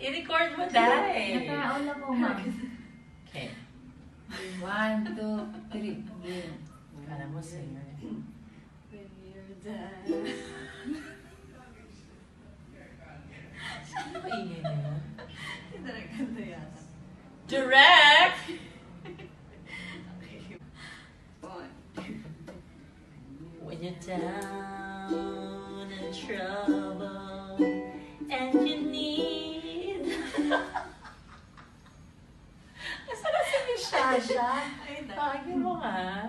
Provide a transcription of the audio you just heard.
I-record mo. Nakaon na po, ma'am. Okay. One, two, three. Game. Kala mo singer. When you're done. Sino ba ingay yun? Hindi yata. Direct! One, When you're down. siya. Pagi mo nga.